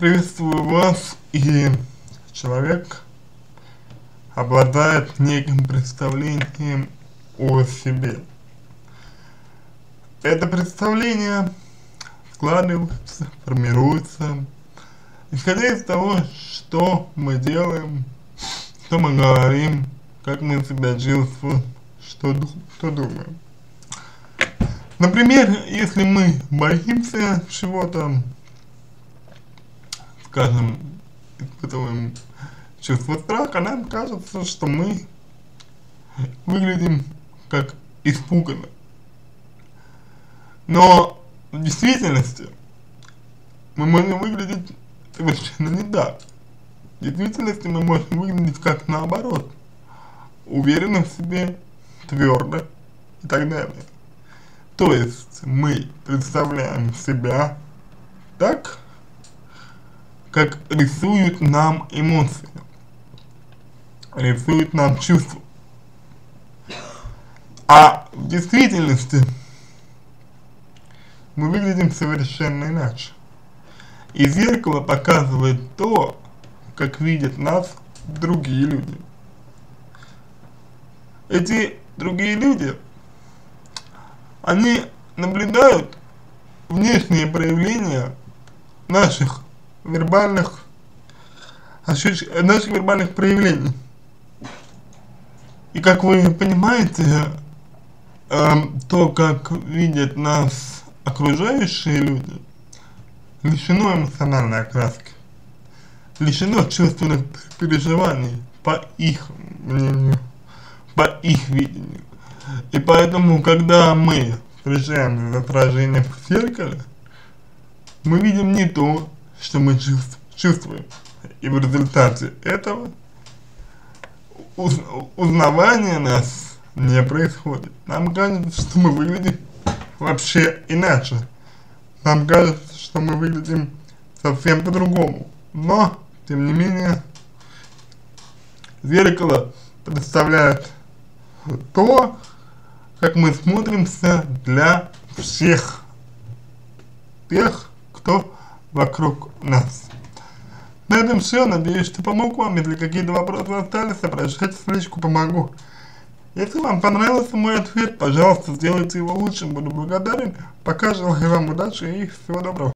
приветствую вас и человек обладает неким представлением о себе. Это представление складывается, формируется, исходя из того, что мы делаем, что мы говорим, как мы себя чувствуем, что, что думаем. Например, если мы боимся чего-то, скажем, испытываем чувство страха, нам кажется, что мы выглядим как испуганно. Но в действительности мы можем выглядеть совершенно не так. В действительности мы можем выглядеть как наоборот, уверенно в себе, твердо и так далее. То есть мы представляем себя так, как рисуют нам эмоции, рисуют нам чувства. А в действительности мы выглядим совершенно иначе. И зеркало показывает то, как видят нас другие люди. Эти другие люди, они наблюдают внешние проявления наших вербальных, наших вербальных проявлений. И как вы понимаете, э, то, как видят нас окружающие люди, лишено эмоциональной окраски, лишено чувственных переживаний по их мнению, по их видению. И поэтому, когда мы встречаем отражение в зеркале, мы видим не то, что мы чувствуем. И в результате этого уз, узнавание нас не происходит. Нам кажется, что мы выглядим вообще иначе. Нам кажется, что мы выглядим совсем по-другому. Но, тем не менее, зеркало представляет то, как мы смотримся для всех тех, кто вокруг нас. На этом все. Надеюсь, что помог вам. Если какие-то вопросы остались, обращайтесь в личку, помогу. Если вам понравился мой ответ, пожалуйста, сделайте его лучше, буду благодарен. Пока желаю вам удачи и всего доброго.